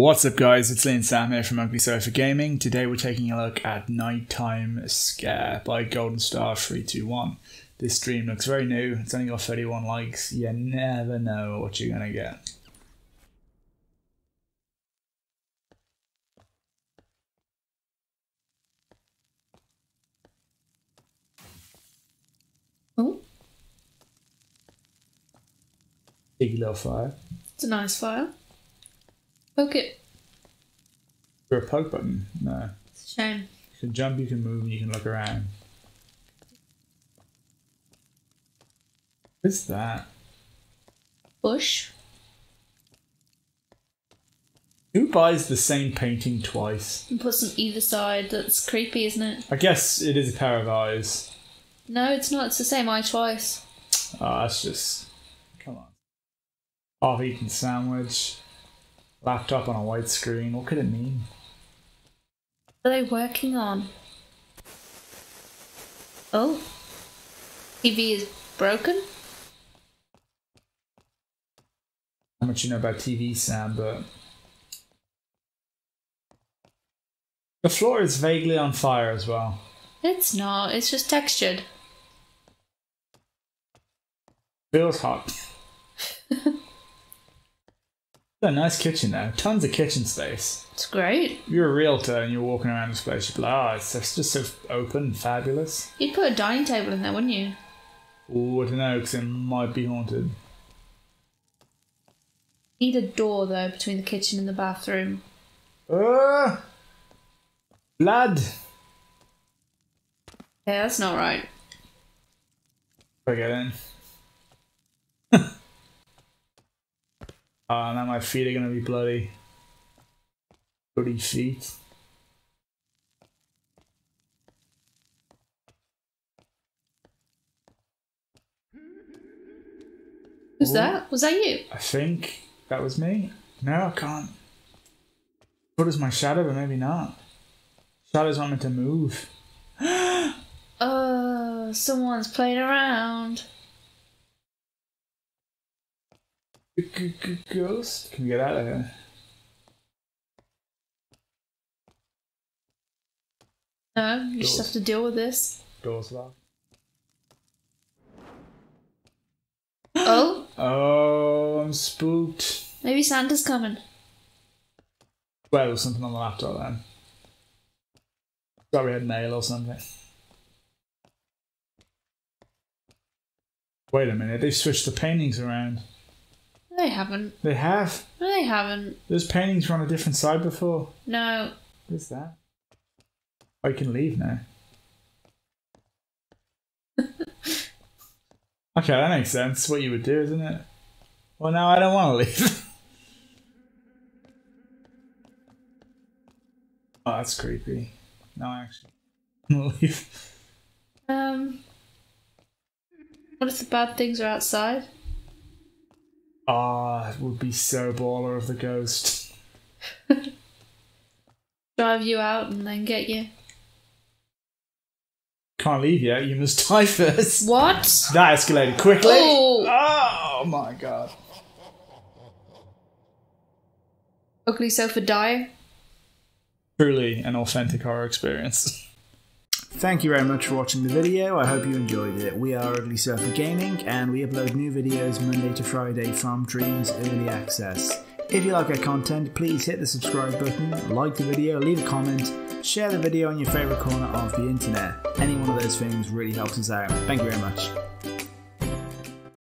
What's up guys, it's Liam Sam here from Ugly Sofa Gaming. Today we're taking a look at Nighttime Scare by Golden Star 321. This stream looks very new, it's only got 31 likes, you never know what you're gonna get. Oh, Big little fire. it's a nice fire. Poke it. For a poke button? No. It's a shame. You can jump, you can move, and you can look around. What's that? Bush. Who buys the same painting twice? And put some either side. That's creepy, isn't it? I guess it is a pair of eyes. No, it's not. It's the same eye twice. Oh, that's just. Come on. Half eaten sandwich. Laptop on a white screen. What could it mean? What are they working on? Oh. TV is broken? How much you know about TV, Sam, but. The floor is vaguely on fire as well. It's not. It's just textured. Feels hot. A nice kitchen though. Tons of kitchen space. It's great. If you're a realtor and you're walking around this place, you'd be like, oh, it's just, so open and fabulous. You'd put a dining table in there, wouldn't you? Oh, I don't know, because it might be haunted. Need a door, though, between the kitchen and the bathroom. Uh, blood. Yeah, that's not right. Forget it. Oh, now my feet are gonna be bloody. Bloody feet. Who's Ooh. that? Was that you? I think that was me. No, I can't. What is my shadow, but maybe not. Shadows want me to move. Uh, someone's playing around. Ghost? Can we get out of here? No, you just have to deal with this. Doors locked. Oh, Oh, I'm spooked. maybe Santa's coming. Well, there was something on the laptop then. We had mail or something. Wait a minute, they've switched the paintings around. They haven't. They have. No, they haven't. Those paintings were on a different side before. No. What's that? I can leave now. okay, that makes sense. What you would do, isn't it? Well, now I don't want to leave. oh, that's creepy. No, I actually want to leave. Um. What if the bad things are outside? Ah, it would be so baller of the ghost. Drive you out and then get you. Can't leave yet. You must die first. What? That escalated quickly. Oh. oh my god. Ugly sofa die. truly an authentic horror experience. Thank you very much for watching the video. I hope you enjoyed it. We are Ugly Sofa Gaming and we upload new videos Monday to Friday from Dreams Early Access. If you like our content, please hit the subscribe button, like the video, leave a comment, share the video on your favourite corner of the internet. Any one of those things really helps us out. Thank you very much.